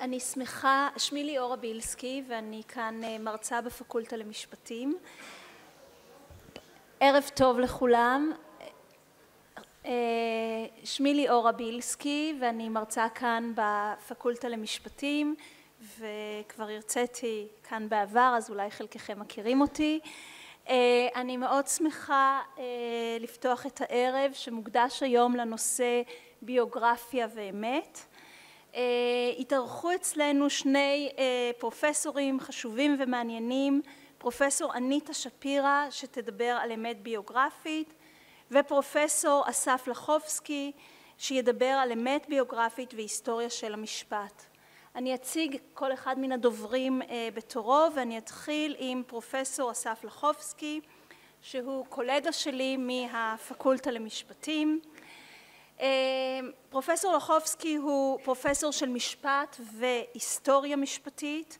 אני שמחה, שמי ליאורה בילסקי ואני כאן מרצה בפקולטה למשפטים. ערב טוב לכולם, שמי ליאורה בילסקי ואני מרצה כאן בפקולטה למשפטים וכבר הרציתי כאן בעבר אז אולי חלקכם מכירים אותי. אני מאוד שמחה לפתוח את הערב שמוקדש היום לנושא ביוגרפיה ואמת. התארחו אצלנו שני פרופסורים חשובים ומעניינים, פרופסור אניטה שפירא שתדבר על אמת ביוגרפית ופרופסור אסף לחובסקי שידבר על אמת ביוגרפית והיסטוריה של המשפט. אני אציג כל אחד מן הדוברים בתורו ואני אתחיל עם פרופסור אסף לחובסקי שהוא קולגה שלי מהפקולטה למשפטים. פרופסור לחובסקי הוא פרופסור של משפט והיסטוריה משפטית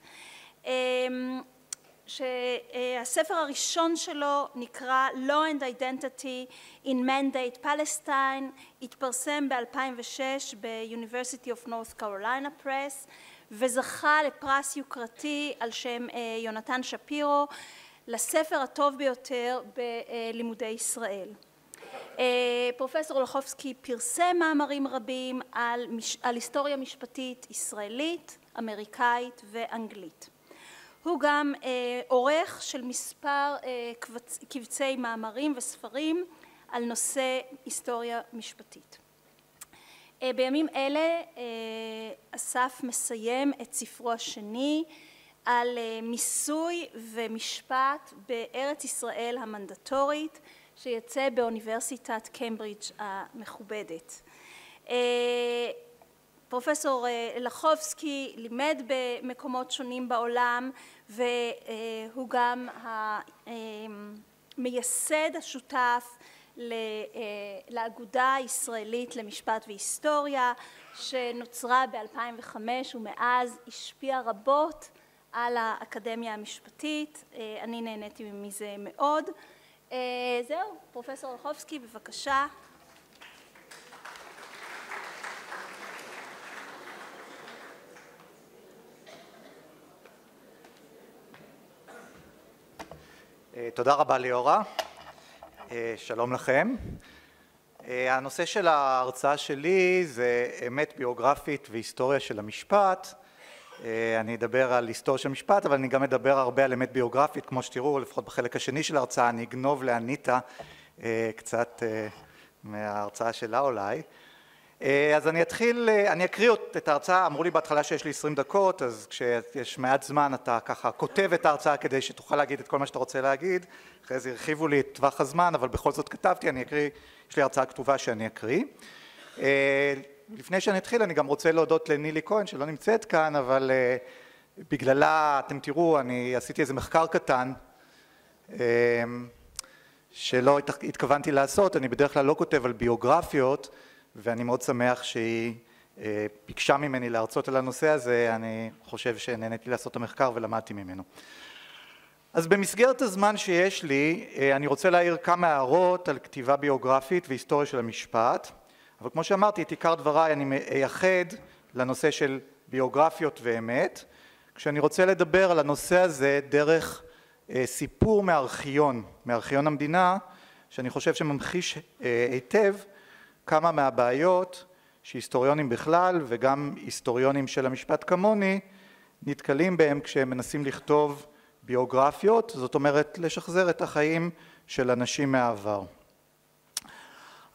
שהספר הראשון שלו נקרא Law and Identity in Mandate Palestine, התפרסם ב-2006 ב-University of North Carolina Press וזכה לפרס יוקרתי על שם יונתן שפירו לספר הטוב ביותר בלימודי ישראל. פרופסור לחובסקי פרסם מאמרים רבים על היסטוריה משפטית ישראלית, אמריקאית ואנגלית. הוא גם עורך של מספר קבצי מאמרים וספרים על נושא היסטוריה משפטית. בימים אלה אסף מסיים את ספרו השני על מיסוי ומשפט בארץ ישראל המנדטורית שיצא באוניברסיטת קיימברידג' המכובדת. פרופסור לחובסקי לימד במקומות שונים בעולם והוא גם המייסד השותף לאגודה הישראלית למשפט והיסטוריה שנוצרה ב-2005 ומאז השפיעה רבות על האקדמיה המשפטית, אני נהניתי מזה מאוד. זהו, פרופסור לחובסקי בבקשה. תודה רבה ליאורה, שלום לכם. הנושא של ההרצאה שלי זה אמת ביוגרפית והיסטוריה של המשפט. אני אדבר על היסטוריה של המשפט אבל אני גם אדבר הרבה על אמת ביוגרפית כמו שתראו לפחות בחלק השני של ההרצאה אני אגנוב לאניטה קצת מההרצאה שלה אולי. אז אני אתחיל, אני אקריא את ההרצאה, אמרו לי בהתחלה שיש לי עשרים דקות אז כשיש מעט זמן אתה ככה כותב את ההרצאה כדי שתוכל להגיד את כל מה שאתה רוצה להגיד, אחרי זה הרחיבו לי את טווח הזמן אבל בכל זאת כתבתי, אני אקריא, יש לי הרצאה כתובה שאני אקריא. לפני שאני אתחיל אני גם רוצה להודות לנילי כהן שלא נמצאת כאן אבל בגללה אתם תראו אני עשיתי איזה מחקר קטן שלא התכוונתי לעשות, אני בדרך כלל לא כותב על ביוגרפיות ואני מאוד שמח שהיא ביקשה ממני להרצות על הנושא הזה, אני חושב שנהניתי לעשות את המחקר ולמדתי ממנו. אז במסגרת הזמן שיש לי אני רוצה להעיר כמה הערות על כתיבה ביוגרפית והיסטוריה של המשפט אבל כמו שאמרתי את עיקר דבריי אני אייחד לנושא של ביוגרפיות ואמת כשאני רוצה לדבר על הנושא הזה דרך סיפור מארכיון, מארכיון המדינה שאני חושב שממחיש היטב כמה מהבעיות שהיסטוריונים בכלל וגם היסטוריונים של המשפט כמוני נתקלים בהם כשהם מנסים לכתוב ביוגרפיות, זאת אומרת לשחזר את החיים של אנשים מהעבר.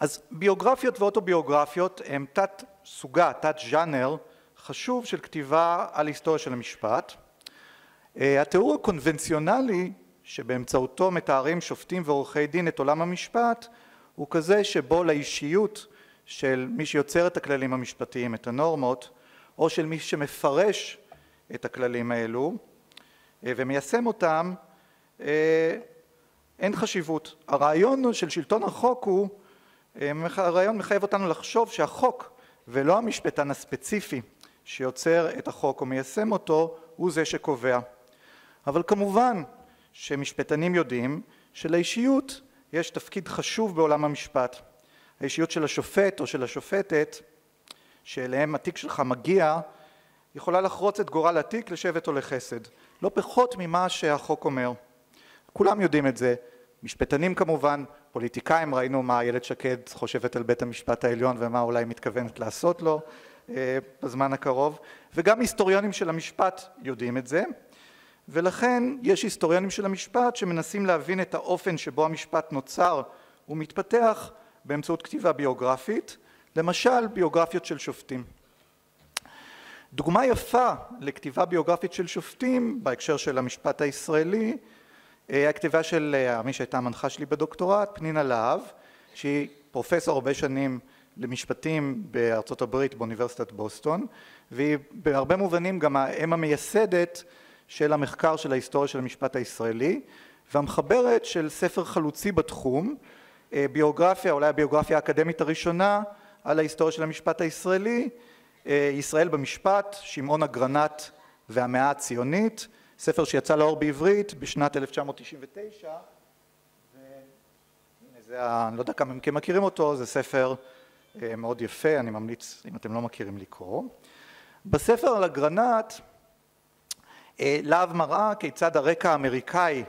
אז ביוגרפיות ואוטוביוגרפיות הם תת סוגה, תת ז'אנר חשוב של כתיבה על היסטוריה של המשפט. התיאור הקונבנציונלי שבאמצעותו מתארים שופטים ועורכי דין את עולם המשפט הוא כזה שבו לאישיות של מי שיוצר את הכללים המשפטיים, את הנורמות, או של מי שמפרש את הכללים האלו ומיישם אותם, אין חשיבות. הרעיון של שלטון החוק הוא, הרעיון מחייב אותנו לחשוב שהחוק ולא המשפטן הספציפי שיוצר את החוק או מיישם אותו הוא זה שקובע. אבל כמובן שמשפטנים יודעים שלאישיות יש תפקיד חשוב בעולם המשפט. האישיות של השופט או של השופטת שאליהם התיק שלך מגיע יכולה לחרוץ את גורל התיק לשבט או לחסד, לא פחות ממה שהחוק אומר. כולם יודעים את זה, משפטנים כמובן, פוליטיקאים, ראינו מה איילת שקד חושבת על בית המשפט העליון ומה אולי מתכוונת לעשות לו אה, בזמן הקרוב, וגם היסטוריונים של המשפט יודעים את זה, ולכן יש היסטוריונים של המשפט שמנסים להבין את האופן שבו המשפט נוצר ומתפתח באמצעות כתיבה ביוגרפית, למשל ביוגרפיות של שופטים. דוגמה יפה לכתיבה ביוגרפית של שופטים בהקשר של המשפט הישראלי הכתיבה של אה, מי שהייתה המנחה שלי בדוקטורט, פנינה להב, שהיא פרופסור הרבה שנים למשפטים בארצות הברית באוניברסיטת בוסטון, והיא בהרבה מובנים גם האם המייסדת של המחקר של ההיסטוריה של המשפט הישראלי, והמחברת של ספר חלוצי בתחום, אה, ביוגרפיה, אולי הביוגרפיה האקדמית הראשונה על ההיסטוריה של המשפט הישראלי, אה, ישראל במשפט, שמעון אגרנט והמאה הציונית, ספר שיצא לאור בעברית בשנת 1999 זה, אני לא יודע כמה מכם מכירים אותו, זה ספר אה, מאוד יפה, אני ממליץ אם אתם לא מכירים לקרוא. בספר על אגרנט אה, להב מראה כיצד הרקע האמריקאי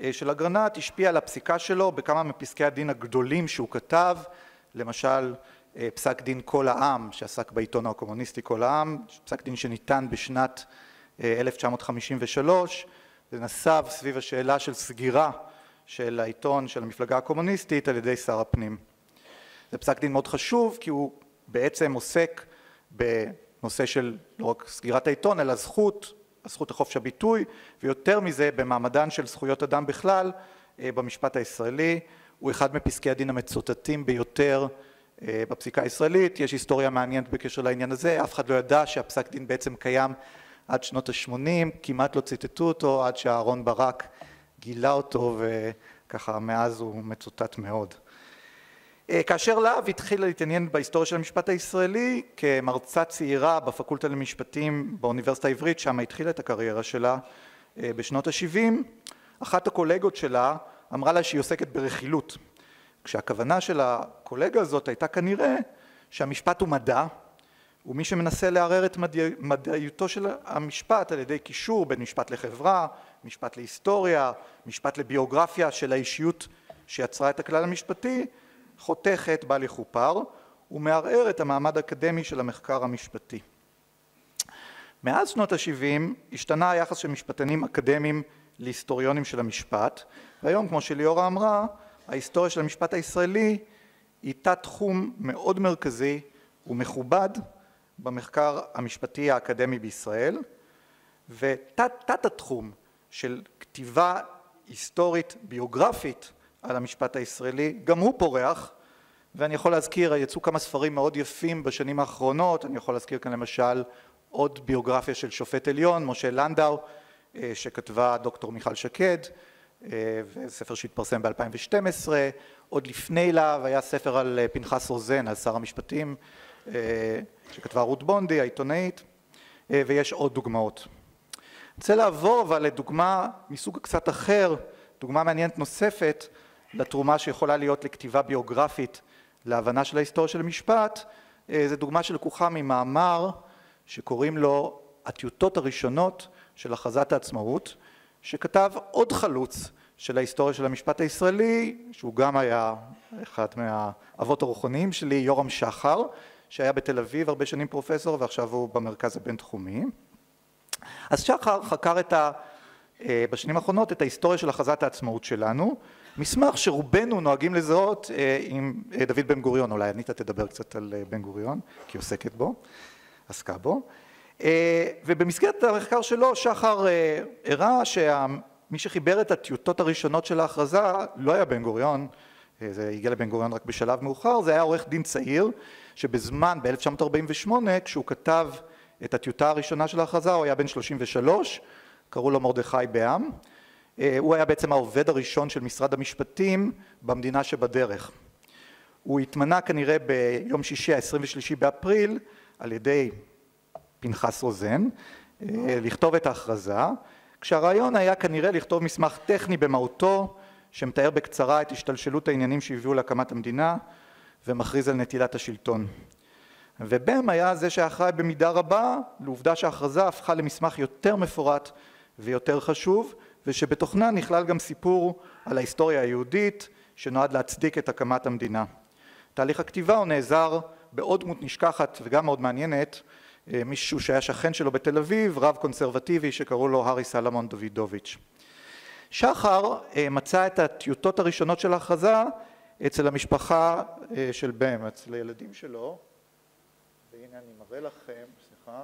אה, של אגרנט השפיע על הפסיקה שלו בכמה מפסקי הדין הגדולים שהוא כתב, למשל פסק דין כל העם שעסק בעיתון הקומוניסטי כל העם, פסק דין שניתן בשנת 1953, זה נסב סביב השאלה של סגירה של העיתון של המפלגה הקומוניסטית על ידי שר הפנים. זה פסק דין מאוד חשוב כי הוא בעצם עוסק בנושא של לא רק סגירת העיתון אלא זכות, הזכות לחופש הביטוי ויותר מזה במעמדן של זכויות אדם בכלל אה, במשפט הישראלי, הוא אחד מפסקי הדין המצוטטים ביותר אה, בפסיקה הישראלית, יש היסטוריה מעניינת בקשר לעניין הזה, אף אחד לא ידע שהפסק דין בעצם קיים עד שנות ה-80, כמעט לא ציטטו אותו עד שאהרון ברק גילה אותו וככה מאז הוא מצוטט מאוד. אה, כאשר להב התחילה להתעניין בהיסטוריה של המשפט הישראלי כמרצה צעירה בפקולטה למשפטים באוניברסיטה העברית, שם התחילה את הקריירה שלה אה, בשנות ה-70, אחת הקולגות שלה אמרה לה שהיא עוסקת ברכילות, כשהכוונה של הקולגה הזאת הייתה כנראה שהמשפט הוא מדע ומי שמנסה לערער את מדעיותו של המשפט על ידי קישור בין משפט לחברה, משפט להיסטוריה, משפט לביוגרפיה של האישיות שיצרה את הכלל המשפטי, חותך את בל יכופר ומערער את המעמד האקדמי של המחקר המשפטי. מאז שנות ה-70 השתנה היחס של משפטנים אקדמיים להיסטוריונים של המשפט, והיום כמו שליאורה אמרה, ההיסטוריה של המשפט הישראלי היא תת תחום מאוד מרכזי ומכובד במחקר המשפטי האקדמי בישראל ותת תת התחום של כתיבה היסטורית ביוגרפית על המשפט הישראלי גם הוא פורח ואני יכול להזכיר יצאו כמה ספרים מאוד יפים בשנים האחרונות. אני יכול להזכיר כאן למשל עוד ביוגרפיה של שופט עליון משה לנדאו אה, שכתבה דוקטור מיכל שקד אה, וספר שהתפרסם ב-2012. עוד לפני להב היה ספר על אה, פנחס רוזן על שר המשפטים שכתבה רות בונדי העיתונאית אה, ויש עוד דוגמאות. אני רוצה לעבור אבל לדוגמה מסוג קצת אחר, דוגמה מעניינת נוספת לתרומה שיכולה להיות לכתיבה ביוגרפית להבנה של ההיסטוריה של המשפט, אה, זו דוגמה שלקוחה ממאמר שקוראים לו הטיוטות הראשונות של הכרזת העצמאות, שכתב עוד חלוץ של ההיסטוריה של המשפט הישראלי, שהוא גם היה אחד מהאבות הרוחניים שלי, יורם שחר, שהיה בתל אביב הרבה שנים פרופסור ועכשיו הוא במרכז הבינתחומי. אז שחר חקר את ה... אה, בשנים האחרונות את ההיסטוריה של הכרזת העצמאות שלנו, מסמך שרובנו נוהגים לזהות אה, עם אה, דוד בן גוריון, אולי אניטה תדבר קצת על בן גוריון, כי היא עוסקת בו, עסקה בו, ובמסגרת המחקר שלו שחר הראה שמי שחיבר את הטיוטות הראשונות של ההכרזה לא היה בן גוריון, זה הגיע לבן גוריון רק בשלב מאוחר, זה היה עורך דין צעיר שבזמן, ב-1948, כשהוא כתב את הטיוטה הראשונה של ההכרזה, הוא היה בן 33, קראו לו מרדכי בעם. אה, הוא היה בעצם העובד הראשון של משרד המשפטים במדינה שבדרך. הוא התמנה כנראה ביום שישי ה-23 באפריל על ידי פנחס רוזן אה, לכתוב את ההכרזה, כשהרעיון היה כנראה לכתוב מסמך טכני במהותו שמתאר בקצרה את השתלשלות העניינים שהביאו להקמת המדינה ומכריז על נטילת השלטון. ובם היה זה שאחראי במידה רבה לעובדה שההכרזה הפכה למסמך יותר מפורט ויותר חשוב, ושבתוכנה נכלל גם סיפור על ההיסטוריה היהודית שנועד להצדיק את הקמת המדינה. תהליך הכתיבה הוא נעזר בעוד דמות נשכחת וגם מאוד מעניינת, מישהו שהיה שכן שלו בתל אביב, רב קונסרבטיבי שקראו לו הארי סלמון דוידוביץ'. שחר מצא את הטיוטות הראשונות של ההכרזה אצל המשפחה של בם, אצל הילדים שלו, והנה אני מראה לכם, סליחה,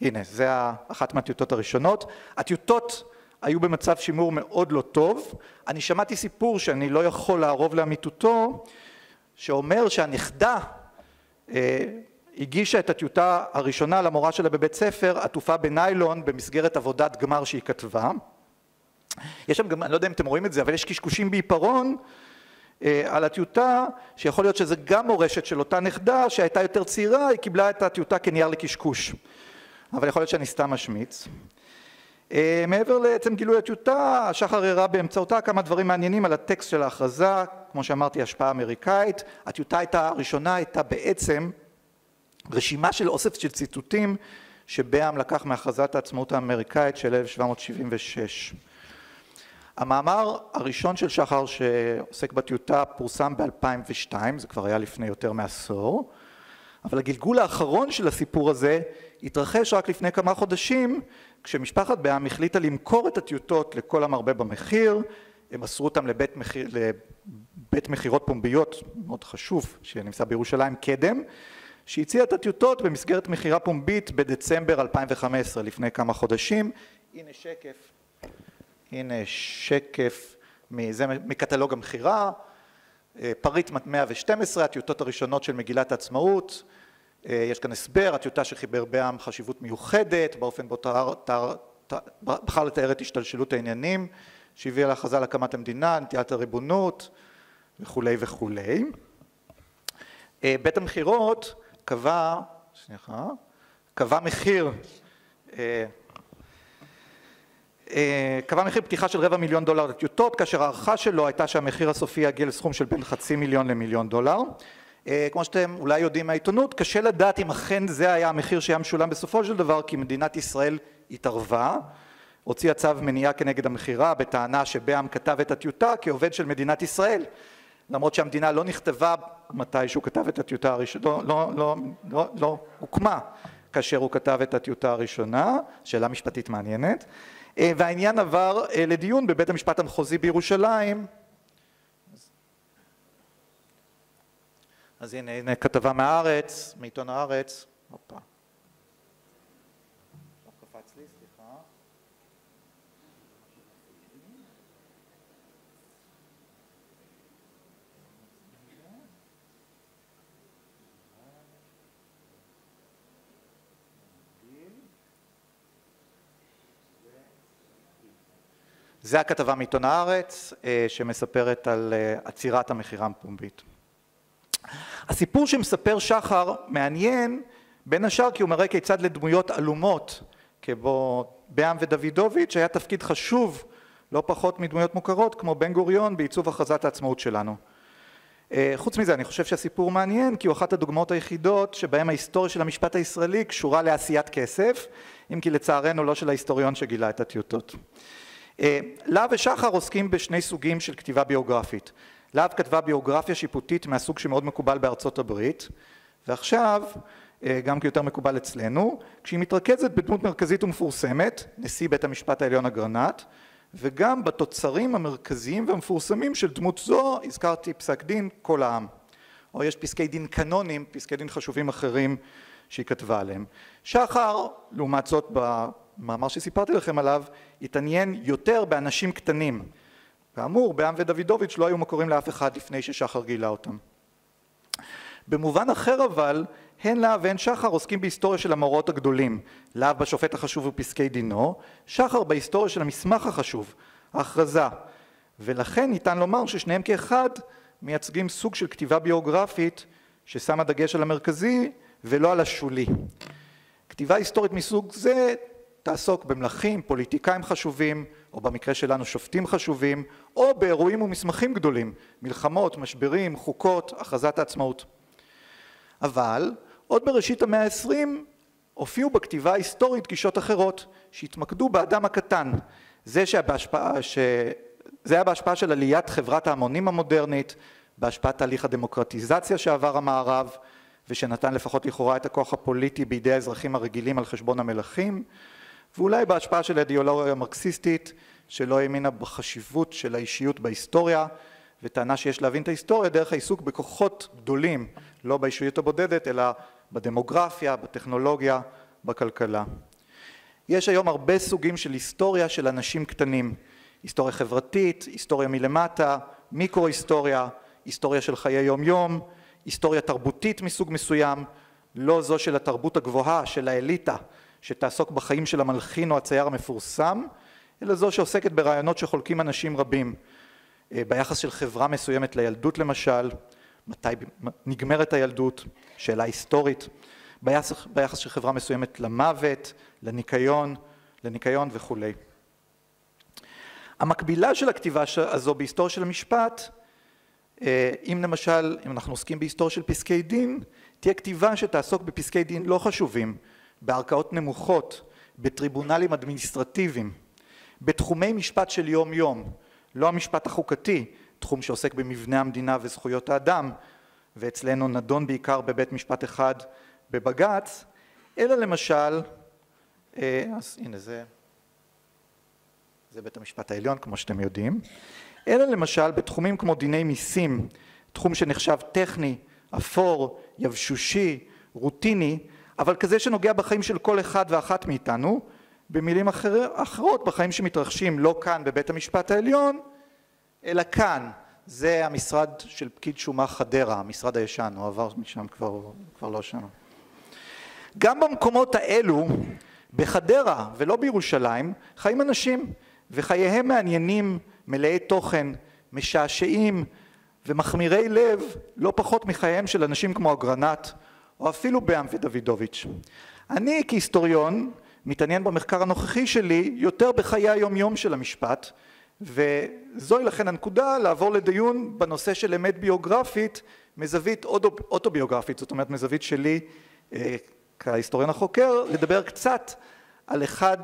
הנה זה אחת מהטיוטות הראשונות, הטיוטות היו במצב שימור מאוד לא טוב, אני שמעתי סיפור שאני לא יכול לערוב לאמיתותו, שאומר שהנכדה הגישה את הטיוטה הראשונה למורה שלה בבית ספר עטופה בניילון במסגרת עבודת גמר שהיא כתבה. יש שם גם, אני לא יודע אם אתם רואים את זה, אבל יש קשקושים בעיפרון על הטיוטה, שיכול להיות שזה גם מורשת של אותה נכדה שהייתה יותר צעירה, היא קיבלה את הטיוטה כנייר לקשקוש. אבל יכול להיות שאני סתם משמיץ. מעבר לעצם גילוי הטיוטה, שחר הראה באמצעותה כמה דברים מעניינים על הטקסט של ההכרזה, כמו שאמרתי השפעה אמריקאית, הטיוטה הייתה הראשונה, הייתה בעצם רשימה של אוסף של ציטוטים שבעם לקח מהכרזת העצמאות האמריקאית של 1776. המאמר הראשון של שחר שעוסק בטיוטה פורסם ב-2002, זה כבר היה לפני יותר מעשור, אבל הגלגול האחרון של הסיפור הזה התרחש רק לפני כמה חודשים, כשמשפחת בעם החליטה למכור את הטיוטות לכל המרבה במחיר, הם מסרו אותם לבית, מחיר, לבית מכירות פומביות מאוד חשוב שנמצא בירושלים, קדם, שהציע את הטיוטות במסגרת מכירה פומבית בדצמבר 2015, לפני כמה חודשים. הנה שקף, הנה שקף מזה, מקטלוג המכירה, פריט 112, הטיוטות הראשונות של מגילת העצמאות, יש כאן הסבר, הטיוטה שחיבר בעם חשיבות מיוחדת, באופן בו בחר לתאר את השתלשלות העניינים, שהביאה להכרזה על הקמת המדינה, נטיית הריבונות וכולי וכולי. בית המכירות קבע, סליחה, קבע מחיר, קבע מחיר פתיחה של רבע מיליון דולר לטיוטות, כאשר הערכה שלו הייתה שהמחיר הסופי יגיע לסכום של בין חצי מיליון למיליון דולר. כמו שאתם אולי יודעים מהעיתונות, קשה לדעת אם אכן זה היה המחיר שהיה משולם בסופו של דבר, כי מדינת ישראל התערבה, הוציאה צו מניעה כנגד המכירה בטענה שבעם כתב את הטיוטה כעובד של מדינת ישראל. למרות שהמדינה לא נכתבה מתי שהוא כתב את הטיוטה הראשונה, לא, לא, לא, לא, לא הוקמה כאשר הוא כתב את הטיוטה הראשונה, שאלה משפטית מעניינת, והעניין עבר לדיון בבית המשפט המחוזי בירושלים. אז הנה, הנה כתבה מהארץ, מעיתון הארץ, הופה. זה הכתבה מעיתון הארץ שמספרת על עצירת המכירה הפומבית. הסיפור שמספר שחר מעניין בין השאר כי הוא מראה כיצד לדמויות עלומות כמו בעם ודוידוביץ' היה תפקיד חשוב לא פחות מדמויות מוכרות כמו בן גוריון בעיצוב הכרזת העצמאות שלנו. חוץ מזה אני חושב שהסיפור מעניין כי הוא אחת הדוגמאות היחידות שבהם ההיסטוריה של המשפט הישראלי קשורה לעשיית כסף אם כי לצערנו לא של ההיסטוריון שגילה את הטיוטות. להב ושחר עוסקים בשני סוגים של כתיבה ביוגרפית. להב כתבה ביוגרפיה שיפוטית מהסוג שמאוד מקובל בארצות הברית, ועכשיו, גם כי יותר מקובל אצלנו, כשהיא מתרכזת בדמות מרכזית ומפורסמת, נשיא בית המשפט העליון אגרנט, וגם בתוצרים המרכזיים והמפורסמים של דמות זו, הזכרתי פסק דין כל העם. או יש פסקי דין קנונים, פסקי דין חשובים אחרים שהיא כתבה עליהם. שחר, לעומת זאת, במאמר שסיפרתי לכם עליו, התעניין יותר באנשים קטנים. כאמור, בעם ודוידוביץ' לא היו מקורים לאף אחד לפני ששחר גילה אותם. במובן אחר אבל, הן להב והן שחר עוסקים בהיסטוריה של המאורעות הגדולים. להב בשופט החשוב ופסקי דינו, שחר בהיסטוריה של המסמך החשוב, ההכרזה. ולכן ניתן לומר ששניהם כאחד מייצגים סוג של כתיבה ביוגרפית ששמה דגש על המרכזי ולא על השולי. כתיבה היסטורית מסוג זה תעסוק במלכים, פוליטיקאים חשובים, או במקרה שלנו שופטים חשובים, או באירועים ומסמכים גדולים, מלחמות, משברים, חוקות, הכרזת העצמאות. אבל עוד בראשית המאה העשרים הופיעו בכתיבה ההיסטורית גישות אחרות שהתמקדו באדם הקטן, זה שהיה בהשפעה, ש... זה היה בהשפעה של עליית חברת ההמונים המודרנית, בהשפעת תהליך הדמוקרטיזציה שעבר המערב ושנתן לפחות לכאורה את הכוח הפוליטי בידי האזרחים הרגילים על חשבון המלכים ואולי בהשפעה של האידיאולוגיה המרקסיסטית שלא האמינה בחשיבות של האישיות בהיסטוריה וטענה שיש להבין את ההיסטוריה דרך העיסוק בכוחות גדולים לא באישיות הבודדת אלא בדמוגרפיה, בטכנולוגיה, בכלכלה. יש היום הרבה סוגים של היסטוריה של אנשים קטנים, היסטוריה חברתית, היסטוריה מלמטה, מיקרו-היסטוריה, היסטוריה של חיי יום יום, היסטוריה תרבותית מסוג מסוים, לא זו של התרבות הגבוהה, של האליטה, שתעסוק בחיים של המלחין או הצייר המפורסם, אלא זו שעוסקת ברעיונות שחולקים אנשים רבים, אה, ביחס של חברה מסוימת לילדות למשל, מתי נגמרת הילדות, שאלה היסטורית, ביחס, ביחס של חברה מסוימת למוות, לניקיון, לניקיון וכולי. המקבילה של הכתיבה הזו בהיסטוריה של המשפט, אה, אם למשל, אם אנחנו עוסקים בהיסטוריה של פסקי דין, תהיה כתיבה שתעסוק בפסקי דין לא חשובים, בערכאות נמוכות, בטריבונלים אדמיניסטרטיביים, בתחומי משפט של יום יום, לא המשפט החוקתי, תחום שעוסק במבנה המדינה וזכויות האדם, ואצלנו נדון בעיקר בבית משפט אחד בבג"ץ, אלא למשל, אה, אז הנה זה, זה בית המשפט העליון כמו שאתם יודעים, אלא למשל בתחומים כמו דיני מיסים, תחום שנחשב טכני, אפור, יבשושי, רוטיני, אבל כזה שנוגע בחיים של כל אחד ואחת מאיתנו, במילים אחר, אחרות בחיים שמתרחשים לא כאן בבית המשפט העליון, אלא כאן, זה המשרד של פקיד שומה חדרה, המשרד הישן, הוא עבר משם כבר, כבר לא שם. גם במקומות האלו, בחדרה ולא בירושלים, חיים אנשים, וחייהם מעניינים, מלאי תוכן, משעשעים ומחמירי לב, לא פחות מחייהם של אנשים כמו אגרנט, או אפילו בעם ודוידוביץ'. אני כהיסטוריון מתעניין במחקר הנוכחי שלי יותר בחיי היומיום של המשפט, וזוהי לכן הנקודה לעבור לדיון בנושא של אמת ביוגרפית מזווית אוטוביוגרפית, זאת אומרת מזווית שלי אה, כהיסטוריון החוקר, לדבר קצת על אחד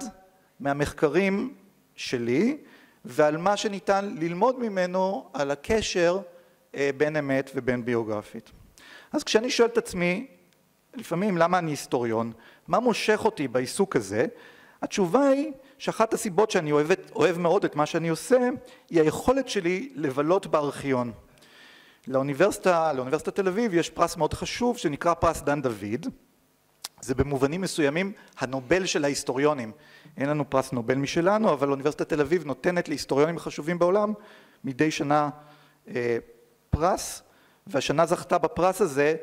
מהמחקרים שלי ועל מה שניתן ללמוד ממנו על הקשר אה, בין אמת ובין ביוגרפית. אז כשאני שואל את עצמי לפעמים למה אני היסטוריון, מה מושך אותי בעיסוק הזה, התשובה היא שאחת הסיבות שאני אוהב, אוהב מאוד את מה שאני עושה היא היכולת שלי לבלות בארכיון. לאוניברסיטה, לאוניברסיטת תל אביב יש פרס מאוד חשוב שנקרא פרס דן דוד זה במובנים מסוימים הנובל של ההיסטוריונים אין לנו פרס נובל משלנו אבל אוניברסיטת תל אביב נותנת להיסטוריונים חשובים בעולם מדי שנה אה, פרס והשנה זכתה בפרס הזה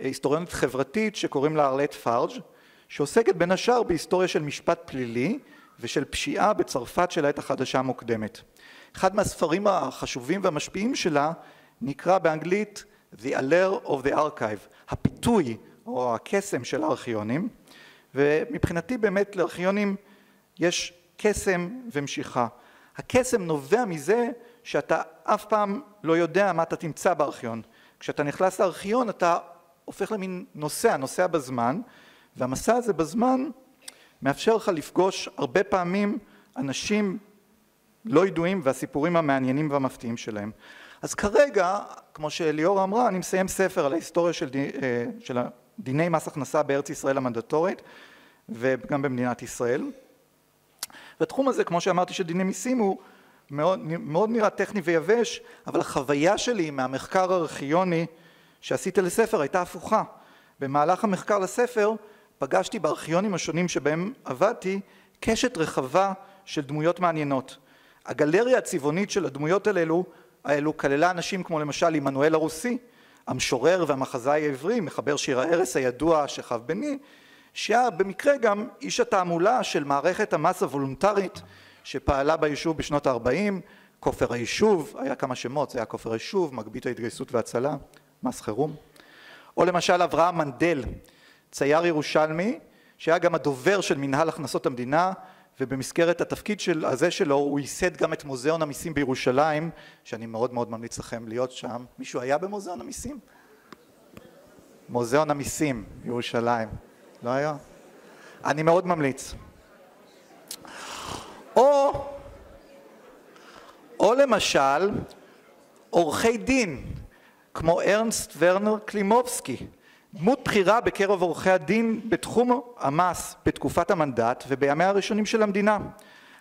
אה, היסטוריונית חברתית שקוראים לה ארלט פארג' שעוסקת בין השאר בהיסטוריה של משפט פלילי ושל פשיעה בצרפת של העת החדשה המוקדמת. אחד מהספרים החשובים והמשפיעים שלה נקרא באנגלית The Allure of the Archive, הפיתוי או הקסם של הארכיונים, ומבחינתי באמת לארכיונים יש קסם ומשיכה. הקסם נובע מזה שאתה אף פעם לא יודע מה אתה תמצא בארכיון. כשאתה נכנס לארכיון אתה הופך למין נוסע, נוסע בזמן, והמסע הזה בזמן מאפשר לך לפגוש הרבה פעמים אנשים לא ידועים והסיפורים המעניינים והמפתיעים שלהם. אז כרגע, כמו שאליאור אמרה, אני מסיים ספר על ההיסטוריה של, די, אה, של דיני מס הכנסה בארץ ישראל המנדטורית וגם במדינת ישראל. והתחום הזה, כמו שאמרתי, של דיני מיסים הוא מאוד, מאוד נראה טכני ויבש, אבל החוויה שלי מהמחקר הארכיוני שעשיתי לספר הייתה הפוכה. במהלך המחקר לספר פגשתי בארכיונים השונים שבהם עבדתי קשת רחבה של דמויות מעניינות. הגלריה הצבעונית של הדמויות האלו, האלו כללה אנשים כמו למשל עמנואל הרוסי, המשורר והמחזאי העברי, מחבר שיר הערש הידוע שכב בני, שהיה במקרה גם איש התעמולה של מערכת המס הוולונטרית שפעלה ביישוב בשנות ה-40, כופר היישוב, היה כמה שמות, זה היה כופר היישוב, מגבית ההתגייסות והצלה, מס חירום, או למשל אברהם מנדל, צייר ירושלמי, שהיה גם הדובר של מנהל הכנסות המדינה, ובמסגרת התפקיד של, הזה שלו הוא ייסד גם את מוזיאון המיסים בירושלים, שאני מאוד מאוד ממליץ לכם להיות שם. מישהו היה במוזיאון המיסים? מוזיאון המיסים, ירושלים. לא היה? אני מאוד ממליץ. או, או למשל, עורכי דין, כמו ארנסט ורנר קלימובסקי, דמות בכירה בקרב עורכי הדין בתחום המס בתקופת המנדט ובימיה הראשונים של המדינה.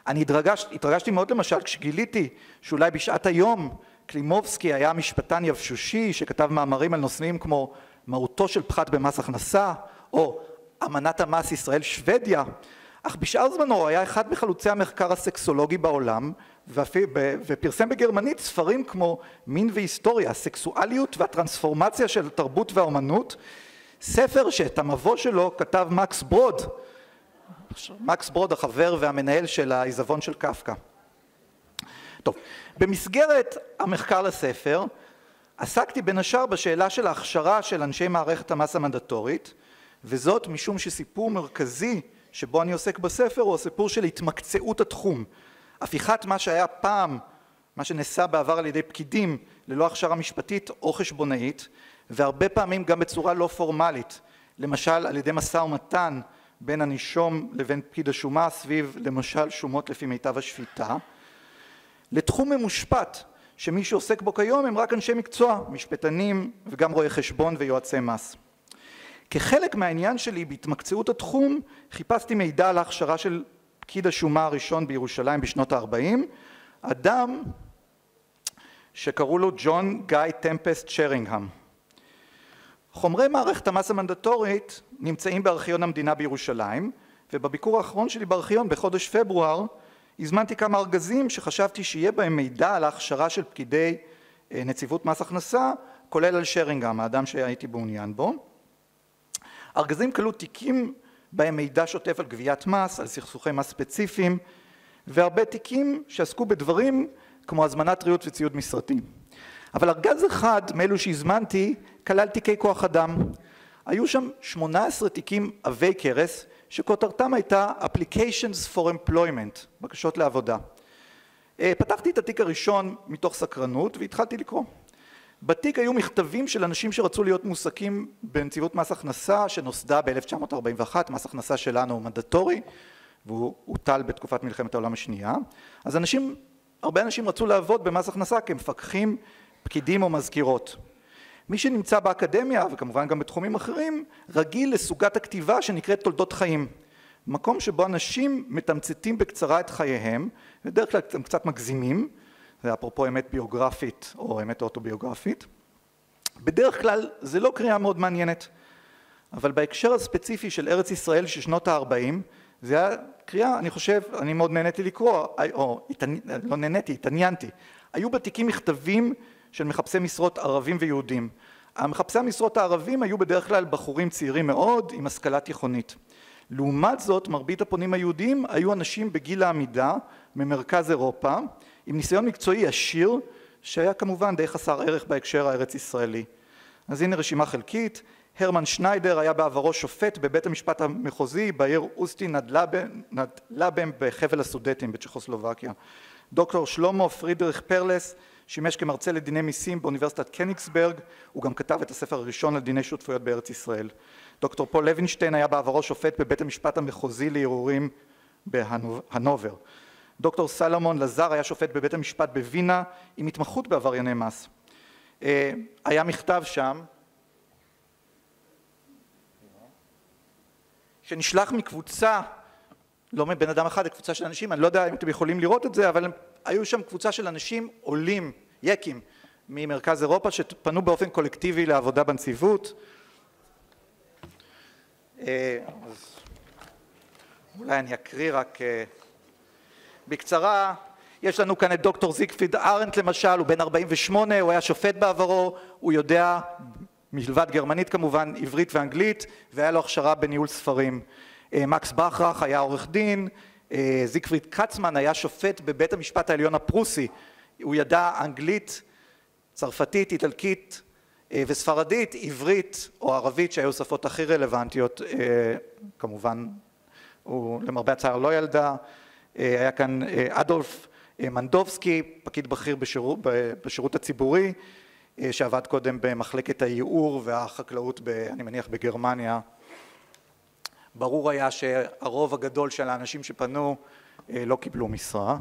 אני התרגש, התרגשתי מאוד למשל כשגיליתי שאולי בשעת היום קלימובסקי היה משפטן יבשושי שכתב מאמרים על נושאים כמו מהותו של פחת במס הכנסה או אמנת המס ישראל שוודיה אך בשאר זמנו היה אחד מחלוצי המחקר הסקסולוגי בעולם ופרסם בגרמנית ספרים כמו מין והיסטוריה, הסקסואליות והטרנספורמציה של התרבות והאומנות, ספר שאת המבוא שלו כתב מקס ברוד, מקס ברוד החבר והמנהל של העיזבון של קפקא. טוב, במסגרת המחקר לספר עסקתי בין השאר בשאלה של ההכשרה של אנשי מערכת המס המנדטורית וזאת משום שסיפור מרכזי שבו אני עוסק בספר הוא הסיפור של התמקצעות התחום. הפיכת מה שהיה פעם, מה שנעשה בעבר על ידי פקידים ללא הכשרה משפטית או חשבונאית והרבה פעמים גם בצורה לא פורמלית. למשל על ידי משא ומתן בין הנישום לבין פקיד השומה סביב למשל שומות לפי מיטב השפיטה. לתחום ממושפט שמי שעוסק בו כיום הם רק אנשי מקצוע משפטנים וגם רואי חשבון ויועצי מס כחלק מהעניין שלי בהתמקצעות התחום חיפשתי מידע על ההכשרה של פקיד השומה הראשון בירושלים בשנות ה-40, אדם שקראו לו ג'ון גיא טמפסט שרינגהם. חומרי מערכת המס המנדטורית נמצאים בארכיון המדינה בירושלים ובביקור האחרון שלי בארכיון בחודש פברואר הזמנתי כמה ארגזים שחשבתי שיהיה בהם מידע על ההכשרה של פקידי אה, נציבות מס הכנסה כולל על שרינגהם האדם שהייתי מעוניין בו ארגזים כללו תיקים בהם מידע שוטף על גביית מס, על סכסוכי מס ספציפיים והרבה תיקים שעסקו בדברים כמו הזמנת ריהוט וציוד משרתי. אבל ארגז אחד מאלו שהזמנתי כלל תיקי כוח אדם. היו שם 18 תיקים עבי כרס שכותרתם הייתה Applications for Employment, בקשות לעבודה. אה, פתחתי את התיק הראשון מתוך סקרנות והתחלתי לקרוא. בתיק היו מכתבים של אנשים שרצו להיות מועסקים בנציבות מס הכנסה שנוסדה ב-1941, מס הכנסה שלנו הוא מנדטורי והוא הוטל בתקופת מלחמת העולם השנייה, אז אנשים, הרבה אנשים רצו לעבוד במס הכנסה כמפקחים, פקידים או מזכירות. מי שנמצא באקדמיה וכמובן גם בתחומים אחרים רגיל לסוגת הכתיבה שנקראת תולדות חיים מקום שבו אנשים מתמצתים בקצרה את חייהם בדרך כלל הם קצת מגזימים זה אפרופו אמת ביוגרפית או אמת אוטוביוגרפית. בדרך כלל זה לא קריאה מאוד מעניינת, אבל בהקשר הספציפי של ארץ ישראל של שנות ה-40 זה היה קריאה, אני חושב, אני מאוד נהניתי לקרוא, או לא נהניתי, התעניינתי. היו בתיקים מכתבים של מחפשי משרות ערבים ויהודים. המחפשי המשרות הערבים היו בדרך כלל בחורים צעירים מאוד עם השכלה תיכונית. לעומת זאת מרבית הפונים היהודים היו אנשים בגיל העמידה ממרכז אירופה עם ניסיון מקצועי עשיר שהיה כמובן די חסר ערך בהקשר הארץ ישראלי. אז הנה רשימה חלקית, הרמן שניידר היה בעברו שופט בבית המשפט המחוזי בעיר אוסטי נד לבם בחבל הסודטים בצ'כוסלובקיה. דוקטור שלמה פרידריך פרלס שימש כמרצה לדיני מיסים באוניברסיטת קניגסברג, הוא גם כתב את הספר הראשון על דיני שותפויות בארץ ישראל. דוקטור פול לוינשטיין היה בעברו שופט בבית המשפט המחוזי לערעורים בהנובר. דוקטור סלומון לזר היה שופט בבית המשפט בווינה עם התמחות בעברייני מס. אה, היה מכתב שם שנשלח מקבוצה, לא מבן אדם אחד, קבוצה של אנשים, אני לא יודע אם אתם יכולים לראות את זה, אבל היו שם קבוצה של אנשים עולים, יקים, ממרכז אירופה שפנו באופן קולקטיבי לעבודה בנציבות. אה, אז אולי אני אקריא רק אה, בקצרה, יש לנו כאן את דוקטור זיגפריד ארנט למשל, הוא בן 48, הוא היה שופט בעברו, הוא יודע מלבד גרמנית כמובן עברית ואנגלית והיה לו הכשרה בניהול ספרים. אה, מקס בכרך היה עורך דין, אה, זיגפריד קצמן היה שופט בבית המשפט העליון הפרוסי, הוא ידע אנגלית, צרפתית, איטלקית אה, וספרדית, עברית או ערבית שהיו שפות הכי רלוונטיות. כמובן הוא למרבה הצער לא ילדה היה כאן אה, אדולף אה, מנדובסקי, פקיד בכיר בשירות, בשירות הציבורי, שעבד קודם במחלקת הייעור והחקלאות, ב, אני מניח בגרמניה. ברור היה שהרוב הגדול של האנשים שפנו לא קיבלו משרה.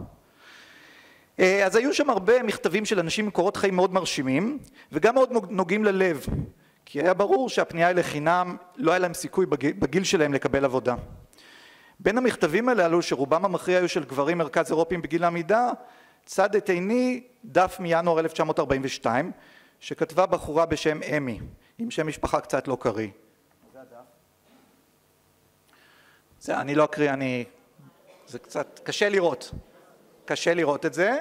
אז היו שם הרבה מכתבים של אנשים עם קורות חיים מאוד מרשימים וגם מאוד נוגעים ללב כי היה ברור שהפנייה היא לחינם, לא היה להם סיכוי בגיל שלהם לקבל עבודה. בין המכתבים הללו שרובם המכריע היו של גברים מרכז אירופים בגיל העמידה צד את עיני דף מינואר 1942 שכתבה בחורה בשם אמי עם שם משפחה קצת לא קריא. זה הדף. זה אני לא אקריא אני זה קצת קשה לראות קשה לראות את זה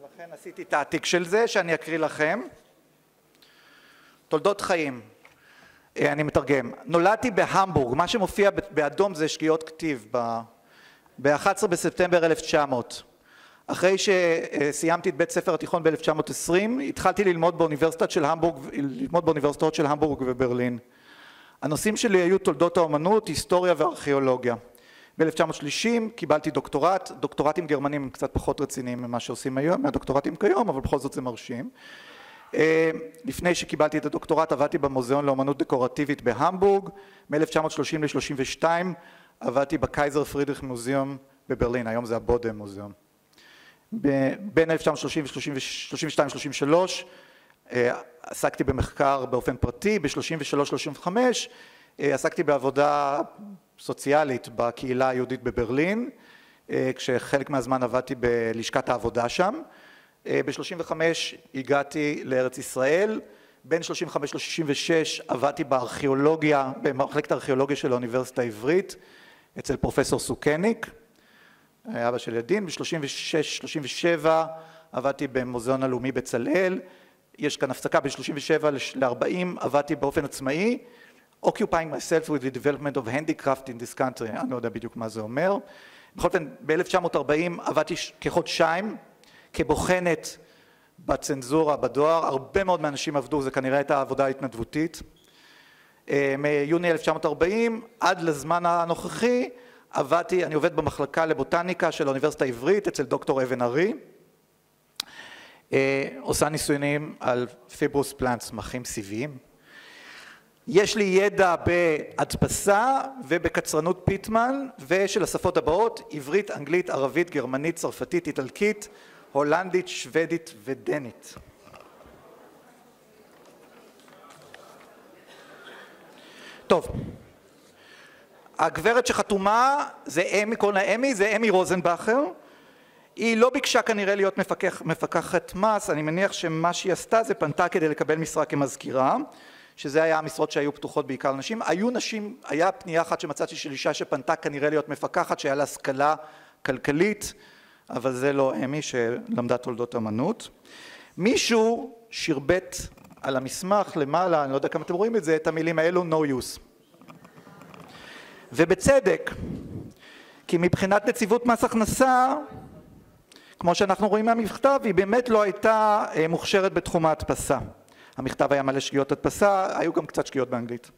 ולכן עשיתי תעתיק של זה שאני אקריא לכם תולדות חיים אני מתרגם. נולדתי בהמבורג. מה שמופיע באדום זה שגיאות כתיב ב-11 בספטמבר 1900 אחרי שסיימתי את בית ספר התיכון ב-1920 התחלתי ללמוד באוניברסיטת של המבורג ללמוד באוניברסיטאות של המבורג וברלין הנושאים שלי היו תולדות האומנות היסטוריה וארכיאולוגיה. ב-1930 קיבלתי דוקטורט. דוקטורטים גרמנים קצת פחות רציניים ממה שעושים היום מהדוקטורטים כיום אבל בכל זאת זה מרשים. אה, לפני שקיבלתי את הדוקטורט עבדתי במוזיאון לאומנות דקורטיבית בהמבורג. מ-1930 ל-32 עבדתי בקייזר פרידריך מוזיאום בברלין. היום זה הבודם מוזיאום. בין 1930 ו-32 33 עסקתי במחקר באופן פרטי. ב-33-35 אה, עסקתי בעבודה סוציאלית בקהילה היהודית בברלין. אה, כשחלק מהזמן עבדתי בלשכת העבודה שם. אה, ב-35 הגעתי לארץ ישראל, בין 35 ל-66 עבדתי בארכיאולוגיה, במחלקת הארכיאולוגיה של האוניברסיטה העברית אצל פרופסור סוכניק, אבא של ידין, ב-36-37 עבדתי במוזיאון הלאומי בצלאל, יש כאן הפסקה. בין 37 ל-40 עבדתי באופן עצמאי, occupying myself with the development of handicraft in this country, אני לא יודע בדיוק מה זה אומר, בכל אופן ב-1940 עבדתי כחודשיים כבוחנת בצנזורה בדואר, הרבה מאוד מהאנשים עבדו, זה כנראה הייתה עבודה התנדבותית. אה, מיוני 1940 עד לזמן הנוכחי עבדתי, אני עובד במחלקה לבוטניקה של האוניברסיטה העברית אצל דוקטור אבן ארי, אה, עושה ניסויים על פיברוס פלנט, צמחים סיביים. יש לי ידע בהדפסה ובקצרנות פיטמן ושל השפות הבאות עברית, אנגלית, ערבית, גרמנית, צרפתית, איטלקית הולנדית, שוודית ודנית. טוב, הגברת שחתומה זה אמי, קוראים לה אמי, זה אמי רוזנבכר. היא לא ביקשה כנראה להיות מפקח, מפקחת מס, אני מניח שמה שהיא עשתה זה פנתה כדי לקבל משרה כמזכירה, שזה היה המשרות שהיו פתוחות בעיקר לנשים. היו נשים, היה פנייה אחת שמצאתי של אישה שפנתה כנראה להיות מפקחת, שהיה לה השכלה כלכלית, אבל זה לא אמי שלמדה תולדות אמנות. מישהו שרבט על המסמך למעלה, אני לא יודע כמה אתם רואים את זה, את המילים האלו no use. ובצדק, כי מבחינת נציבות מס הכנסה, כמו שאנחנו רואים מהמכתב, היא באמת לא הייתה אה, מוכשרת בתחום ההדפסה. המכתב היה מלא שגיאות הדפסה, היו גם קצת שגיאות באנגלית.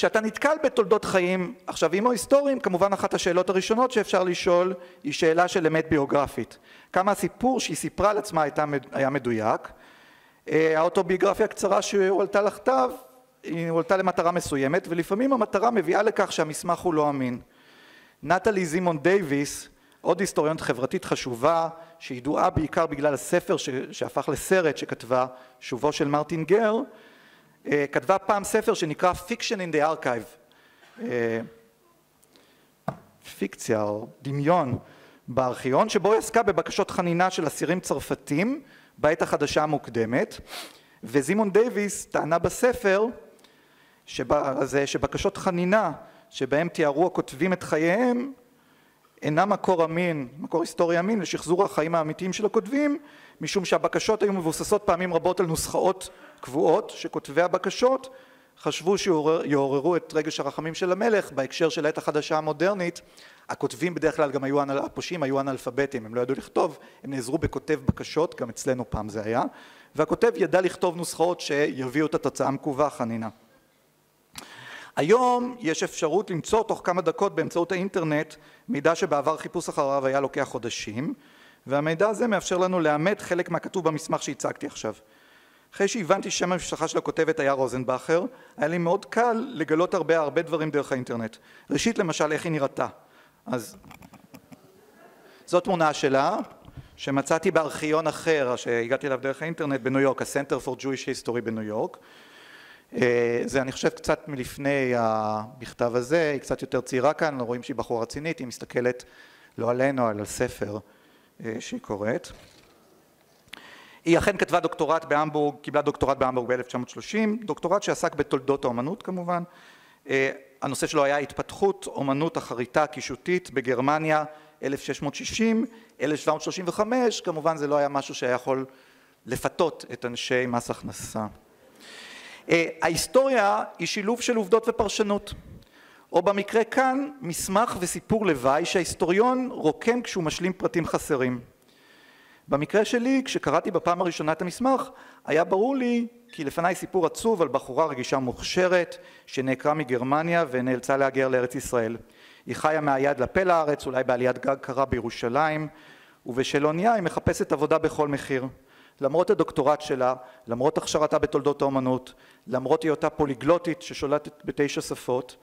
כשאתה נתקל בתולדות חיים עכשוויים או היסטוריים, כמובן אחת השאלות הראשונות שאפשר לשאול היא שאלה של אמת ביוגרפית. כמה הסיפור שהיא סיפרה על עצמה היה מדויק. אה, האוטוביוגרפיה הקצרה שהועלתה לכתב, היא הועלתה למטרה מסוימת, ולפעמים המטרה מביאה לכך שהמסמך הוא לא אמין. נטלי זימון דייוויס, עוד היסטוריונית חברתית חשובה, שידועה בעיקר בגלל הספר שהפך לסרט שכתבה, שובו של מרטין גר, כתבה פעם ספר שנקרא Fiction in the Archive, אה, פיקציה או דמיון בארכיון, שבו היא עסקה בבקשות חנינה של אסירים צרפתים בעת החדשה המוקדמת, וזימון דייוויס טענה בספר הזה שבקשות חנינה שבהם תיארו הכותבים את חייהם אינה מקור אמין, מקור היסטורי אמין לשחזור החיים האמיתיים של הכותבים משום שהבקשות היו מבוססות פעמים רבות על נוסחאות קבועות שכותבי הבקשות חשבו שיעוררו את רגש הרחמים של המלך בהקשר של העת החדשה המודרנית הכותבים בדרך כלל גם היו, הפושעים היו אנאלפביתים הם לא ידעו לכתוב הם נעזרו בכותב בקשות גם אצלנו פעם זה היה והכותב ידע לכתוב נוסחאות שיביאו את התוצאה המקווה חנינה היום יש אפשרות למצוא תוך כמה דקות באמצעות האינטרנט מידע שבעבר חיפוש אחריו היה לוקח חודשים והמידע הזה מאפשר לנו לאמת חלק מהכתוב במסמך שהצגתי עכשיו. אחרי שהבנתי ששם המשפחה של הכותבת היה רוזנבכר, היה לי מאוד קל לגלות הרבה הרבה דברים דרך האינטרנט. ראשית למשל איך היא נראתה. אז זו תמונה שלה, שמצאתי בארכיון אחר, שהגעתי אליו דרך האינטרנט בניו יורק, ה-Center for Jewish History בניו יורק. אה, זה אני חושב קצת מלפני המכתב הזה, היא קצת יותר צעירה כאן, רואים שהיא בחורה רצינית, היא מסתכלת לא עלינו, אלא על ספר אה, שהיא קוראת. היא אכן כתבה דוקטורט בהמבורג, קיבלה דוקטורט בהמבורג ב-1930, דוקטורט שעסק בתולדות האומנות כמובן. אה, הנושא שלו היה התפתחות אומנות החריטה הקישותית בגרמניה 1660, 1735, כמובן זה לא היה משהו שהיה יכול לפתות את אנשי מס הכנסה. אה, ההיסטוריה היא שילוב של עובדות ופרשנות, או במקרה כאן מסמך וסיפור לוואי שההיסטוריון רוקם כשהוא משלים פרטים חסרים. במקרה שלי, כשקראתי בפעם הראשונה את המסמך, היה ברור לי כי לפניי סיפור עצוב על בחורה רגישה מוכשרת שנעקרה מגרמניה ונאלצה להגר לארץ ישראל. היא חיה מהיד לפה לארץ, אולי בעליית גג קרה בירושלים, ובשל אונייה היא מחפשת עבודה בכל מחיר. למרות הדוקטורט שלה, למרות הכשרתה בתולדות האומנות, למרות היותה פוליגלוטית ששולטת בתשע שפות,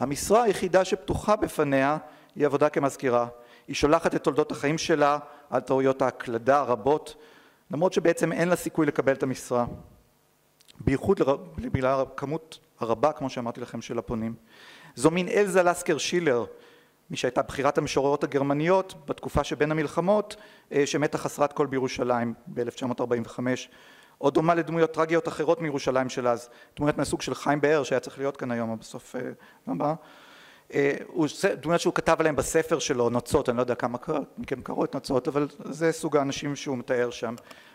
המשרה היחידה שפתוחה בפניה היא עבודה כמזכירה. היא שולחת את תולדות החיים שלה על טעויות ההקלדה הרבות, למרות שבעצם אין לה סיכוי לקבל את המשרה. בייחוד בגלל הכמות הרבה, כמו שאמרתי לכם, של הפונים. זו מין אלזה לסקר שילר, מי שהייתה בחירת המשוררות הגרמניות בתקופה שבין המלחמות, אה, שמתה חסרת כל בירושלים ב-1945, או דומה לדמויות טרגיות אחרות מירושלים של אז, דמויות מהסוג של חיים באר שהיה צריך להיות כאן היום, בסוף, למה? אה, דמויות שהוא כתב עליהן בספר שלו, נוצות, אני לא יודע כמה מכם קראו את נוצות, אבל זה סוג האנשים שהוא מתאר שם.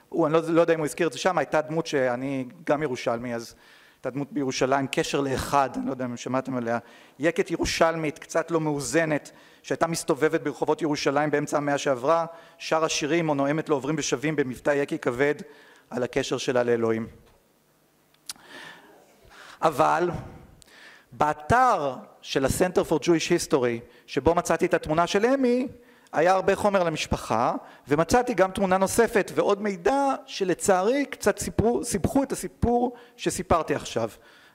הוא, אני לא, לא יודע אם הוא הזכיר את זה שם, הייתה דמות שאני גם ירושלמי, אז הייתה דמות בירושלים, קשר לאחד, אני לא יודע אם שמעתם עליה, יקת ירושלמית, קצת לא מאוזנת, שהייתה מסתובבת ברחובות ירושלים באמצע המאה שעברה, שרה שירים או נואמת לעוברים ושבים במבטא יקי כבד על הקשר שלה לאלוהים. אבל באתר של ה-Center for Jewish History, שבו מצאתי את התמונה של אמי, היה הרבה חומר למשפחה, ומצאתי גם תמונה נוספת ועוד מידע שלצערי קצת סיבכו את הסיפור שסיפרתי עכשיו.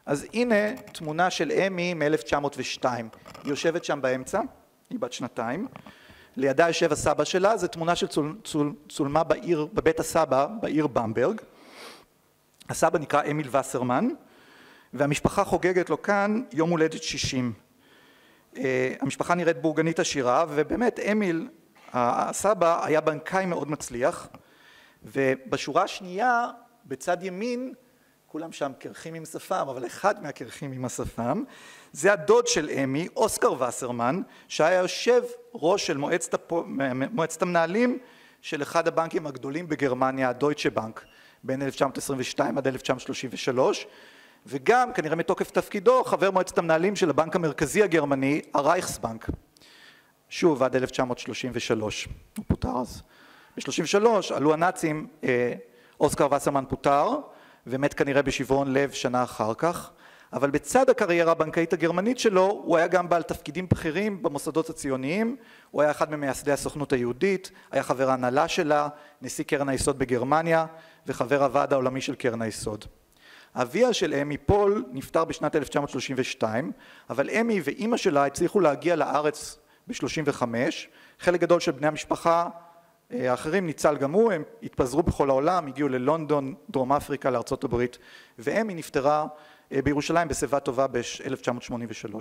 אז הנה תמונה של אמי מ-1902, היא יושבת שם באמצע, היא בת שנתיים, לידה יושב הסבא שלה, זו תמונה שצולמה בעיר, בבית הסבא, בעיר במברג. הסבא נקרא אמיל וסרמן, והמשפחה חוגגת לו כאן יום הולדת שישים. אה, המשפחה נראית בורגנית עשירה, ובאמת אמיל, הסבא, היה בנקאי מאוד מצליח, ובשורה השנייה, בצד ימין, כולם שם קרחים עם שפם, אבל אחד מהקרחים עם השפם, זה הדוד של אמי, אוסקר וסרמן, שהיה יושב ראש של מועצת, הפ... מועצת המנהלים של אחד הבנקים הגדולים בגרמניה, הדויטשה בנק, בין 1922 עד 1933, וגם כנראה מתוקף תפקידו חבר מועצת המנהלים של הבנק המרכזי הגרמני, הרייכסבנק, שוב עד 1933, הוא פוטר אז. ב-33 עלו הנאצים, אה, אוסקר וסרמן פוטר ומת כנראה בשברון לב שנה אחר כך, אבל בצד הקריירה הבנקאית הגרמנית שלו הוא היה גם בעל תפקידים בכירים במוסדות הציוניים, הוא היה אחד ממייסדי הסוכנות היהודית, היה חבר ההנהלה שלה, נשיא קרן היסוד בגרמניה וחבר הוועד העולמי של קרן היסוד. אביה של אמי פול נפטר בשנת 1932 אבל אמי ואימא שלה הצליחו להגיע לארץ ב-35 חלק גדול של בני המשפחה אה, האחרים ניצל גם הוא הם התפזרו בכל העולם הגיעו ללונדון דרום אפריקה לארצות הברית ואמי נפטרה אה, בירושלים בשיבה טובה ב-1983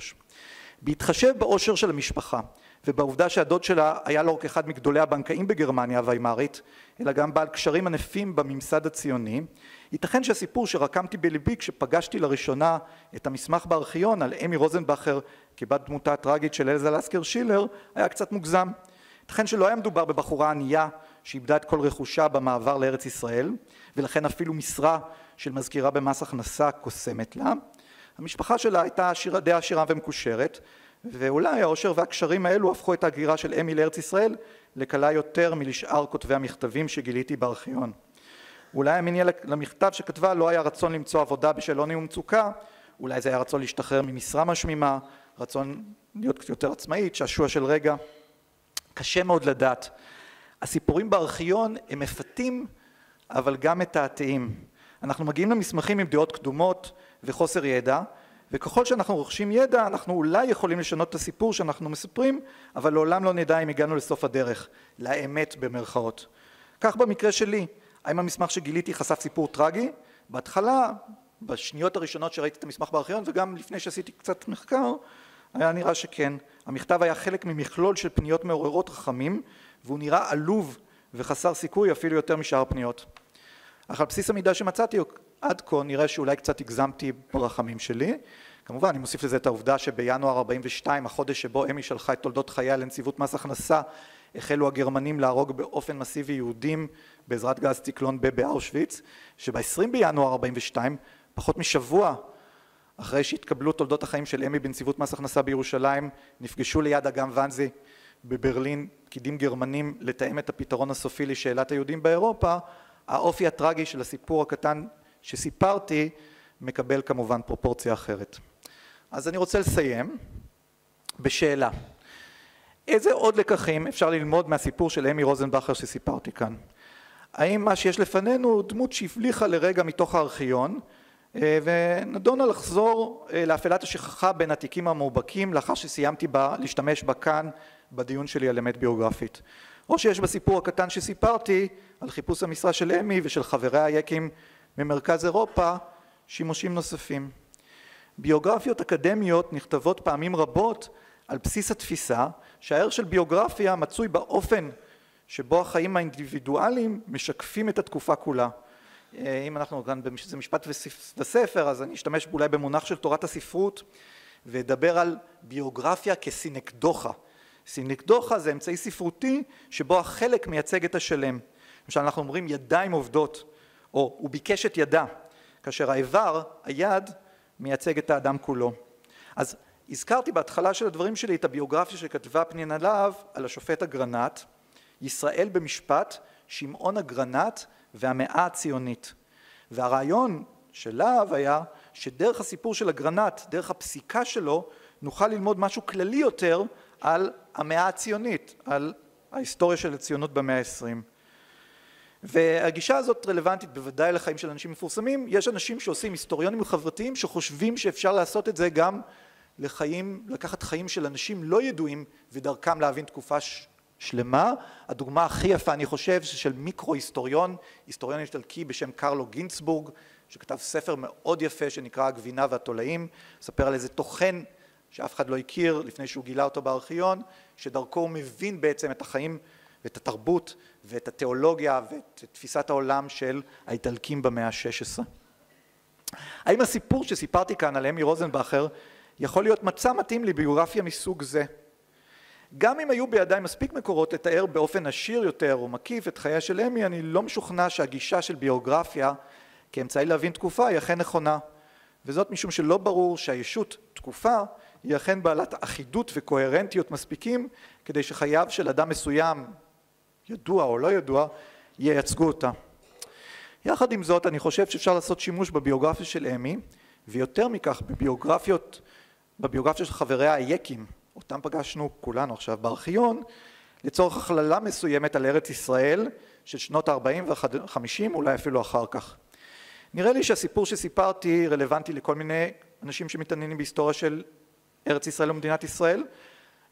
בהתחשב באושר של המשפחה ובעובדה שהדוד שלה היה לא רק אחד מגדולי הבנקאים בגרמניה הוויימרית אלא גם בעל קשרים ענפים בממסד הציוני ייתכן שהסיפור שרקמתי בליבי כשפגשתי לראשונה את המסמך בארכיון על אמי רוזנבכר כבת דמותה הטראגית של אלזה לסקר שילר היה קצת מוגזם. ייתכן שלא היה מדובר בבחורה ענייה שאיבדה את כל רכושה במעבר לארץ ישראל ולכן אפילו משרה של מזכירה במס הכנסה קוסמת לה. המשפחה שלה הייתה עשירה, די עשירה ומקושרת ואולי העושר והקשרים האלו הפכו את ההגירה של אמי לארץ ישראל לקלה יותר מלשאר כותבי המכתבים שגיליתי בארכיון. אולי המניע למכתב שכתבה לא היה רצון למצוא עבודה בשל עוני ומצוקה, אולי זה היה רצון להשתחרר ממשרה משמימה, רצון להיות יותר עצמאית, שעשוע של רגע. קשה מאוד לדעת. הסיפורים בארכיון הם מפתים אבל גם מתעתעים. אנחנו מגיעים למסמכים עם דעות קדומות וחוסר ידע וככל שאנחנו רוכשים ידע אנחנו אולי יכולים לשנות את הסיפור שאנחנו מספרים אבל לעולם לא נדע אם הגענו לסוף הדרך, לאמת במרכאות. כך במקרה שלי, האם המסמך שגיליתי חשף סיפור טרגי? בהתחלה, בשניות הראשונות שראיתי את המסמך בארכיון וגם לפני שעשיתי קצת מחקר, היה נראה שכן. המכתב היה חלק ממכלול של פניות מעוררות רחמים והוא נראה עלוב וחסר סיכוי אפילו יותר משאר הפניות. אך על בסיס המידע שמצאתי עד כה נראה שאולי קצת הגזמתי ברחמים שלי. כמובן אני מוסיף לזה את העובדה שבינואר 42 החודש שבו אמי שלחה את תולדות חייה לנציבות מס הכנסה החלו הגרמנים להרוג באופן מסיבי יהודים בעזרת גז ציקלון ב באושוויץ שב-20 בינואר 42 פחות משבוע אחרי שהתקבלו תולדות החיים של אמי בנציבות מס הכנסה בירושלים נפגשו ליד אגם ואנזי בברלין פקידים גרמנים לתאם את הפתרון הסופי לשאלת היהודים באירופה האופי הטרגי של הסיפור הקטן שסיפרתי מקבל כמובן פרופורציה אחרת. אז אני רוצה לסיים בשאלה איזה עוד לקחים אפשר ללמוד מהסיפור של אמי רוזנבכר שסיפרתי כאן? האם מה שיש לפנינו הוא דמות שהבליחה לרגע מתוך הארכיון אה, ונדונה לחזור אה, לאפלת השכחה בין התיקים המאובקים לאחר שסיימתי בה, להשתמש בה כאן בדיון שלי על אמת ביוגרפית או שיש בסיפור הקטן שסיפרתי על חיפוש המשרה של אמי ושל חבריה היקים ממרכז אירופה שימושים נוספים. ביוגרפיות אקדמיות נכתבות פעמים רבות על בסיס התפיסה שהערך של ביוגרפיה מצוי באופן שבו החיים האינדיבידואליים משקפים את התקופה כולה. אה, אם אנחנו כאן, זה משפט וספר, אז אני אשתמש אולי במונח של תורת הספרות ואדבר על ביוגרפיה כסינקדוחה. סינקדוחה זה אמצעי ספרותי שבו החלק מייצג את השלם. למשל אנחנו אומרים ידיים עובדות, או הוא ביקש את ידה, כאשר האיבר, היד, מייצג את האדם כולו. אז הזכרתי בהתחלה של הדברים שלי את הביוגרפיה שכתבה פנינה להב על השופט אגרנט, ישראל במשפט, שמעון אגרנט והמאה הציונית. והרעיון של להב היה שדרך הסיפור של אגרנט, דרך הפסיקה שלו, נוכל ללמוד משהו כללי יותר על המאה הציונית, על ההיסטוריה של הציונות במאה העשרים. והגישה הזאת רלוונטית בוודאי לחיים של אנשים מפורסמים, יש אנשים שעושים היסטוריונים חברתיים שחושבים שאפשר לעשות את זה גם לחיים, לקחת חיים של אנשים לא ידועים ודרכם להבין תקופה שלמה. הדוגמה הכי יפה אני חושב של מיקרו היסטוריון, היסטוריון איטלקי בשם קרלו גינצבורג שכתב ספר מאוד יפה שנקרא הגבינה והתולעים, מספר על איזה טוחן שאף אחד לא הכיר לפני שהוא גילה אותו בארכיון, שדרכו הוא מבין בעצם את החיים ואת התרבות ואת התיאולוגיה ואת תפיסת העולם של האיטלקים במאה ה-16. האם הסיפור שסיפרתי כאן על אמי רוזנבכר יכול להיות מצע מתאים לביוגרפיה מסוג זה? גם אם היו בידיי מספיק מקורות לתאר באופן עשיר יותר או מקיף את חייה של אמי, אני לא משוכנע שהגישה של ביוגרפיה כאמצעי להבין תקופה היא אכן נכונה. וזאת משום שלא ברור שהישות תקופה היא אכן בעלת אחידות וקוהרנטיות מספיקים כדי שחייו של אדם מסוים, ידוע או לא ידוע, ייצגו אותה. יחד עם זאת אני חושב שאפשר לעשות שימוש בביוגרפיה של אמי ויותר מכך בביוגרפיות, בביוגרפיה של חבריה היקים, אותם פגשנו כולנו עכשיו בארכיון, לצורך הכללה מסוימת על ארץ ישראל של שנות ה-40 וה-50 אולי אפילו אחר כך. נראה לי שהסיפור שסיפרתי רלוונטי לכל מיני אנשים שמתעניינים בהיסטוריה של ארץ ישראל ומדינת ישראל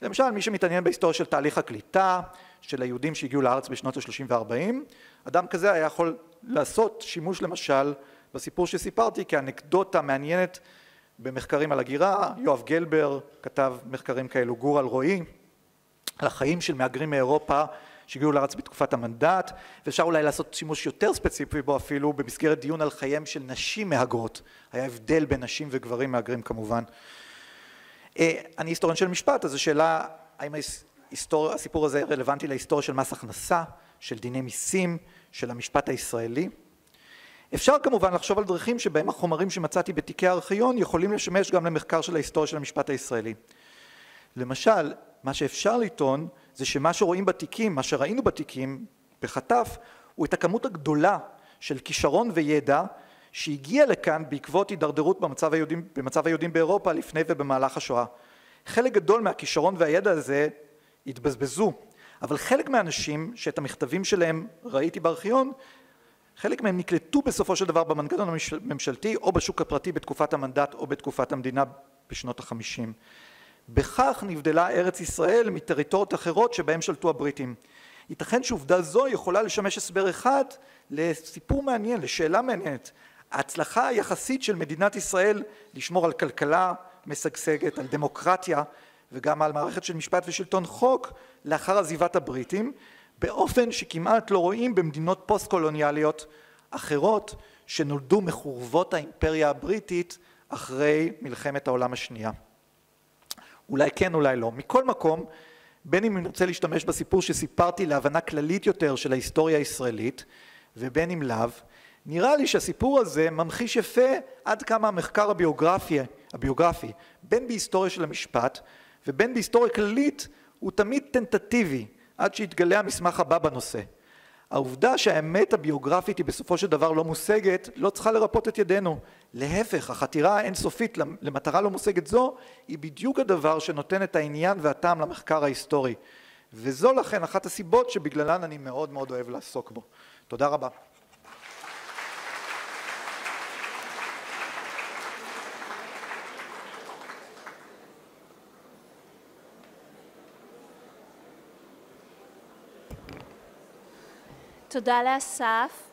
למשל מי שמתעניין בהיסטוריה של תהליך הקליטה של היהודים שהגיעו לארץ בשנות ה-30 וה-40 אדם כזה היה יכול לעשות שימוש למשל בסיפור שסיפרתי כאנקדוטה מעניינת במחקרים על הגירה, יואב גלבר כתב מחקרים כאלו, גורל רועי, על החיים של מהגרים מאירופה שהגיעו לארץ בתקופת המנדט, ואפשר אולי לעשות שימוש יותר ספציפי בו אפילו במסגרת דיון על חייהם של נשים מהגרות, היה הבדל בין נשים וגברים מהגרים כמובן. אה, אני היסטוריון של משפט, אז השאלה האם ההיסטור... הסיפור הזה רלוונטי להיסטוריה של מס הכנסה, של דיני מיסים, של המשפט הישראלי. אפשר כמובן לחשוב על דרכים שבהם החומרים שמצאתי בתיקי הארכיון יכולים לשמש גם למחקר של ההיסטוריה של המשפט הישראלי. למשל, מה שאפשר לטעון זה שמה שרואים בתיקים, מה שראינו בתיקים בחטף, הוא את הכמות הגדולה של כישרון וידע שהגיע לכאן בעקבות הידרדרות במצב היהודים, במצב היהודים באירופה לפני ובמהלך השואה. חלק גדול מהכישרון והידע הזה התבזבזו, אבל חלק מהאנשים שאת המכתבים שלהם ראיתי בארכיון, חלק מהם נקלטו בסופו של דבר במנגנון הממשלתי או בשוק הפרטי בתקופת המנדט או בתקופת המדינה בשנות החמישים. בכך נבדלה ארץ ישראל מטריטוריות אחרות שבהם שלטו הבריטים. ייתכן שעובדה זו יכולה לשמש הסבר אחד לסיפור מעניין, לשאלה מעניינת. ההצלחה היחסית של מדינת ישראל לשמור על כלכלה משגשגת, על דמוקרטיה וגם על מערכת של משפט ושלטון חוק לאחר עזיבת הבריטים, באופן שכמעט לא רואים במדינות פוסט קולוניאליות אחרות שנולדו מחורבות האימפריה הבריטית אחרי מלחמת העולם השנייה. אולי כן אולי לא. מכל מקום, בין אם אני רוצה להשתמש בסיפור שסיפרתי להבנה כללית יותר של ההיסטוריה הישראלית ובין אם לאו, נראה לי שהסיפור הזה ממחיש יפה עד כמה המחקר הביוגרפי, הביוגרפי בין בהיסטוריה של המשפט ובין בהיסטוריה כללית הוא תמיד טנטטיבי עד שיתגלה המסמך הבא בנושא. העובדה שהאמת הביוגרפית היא בסופו של דבר לא מושגת לא צריכה לרפות את ידינו. להפך, החתירה האינסופית למטרה לא מושגת זו היא בדיוק הדבר שנותן את העניין והטעם למחקר ההיסטורי. וזו לכן אחת הסיבות שבגללן אני מאוד מאוד אוהב לעסוק בו. תודה רבה. תודה לאסף.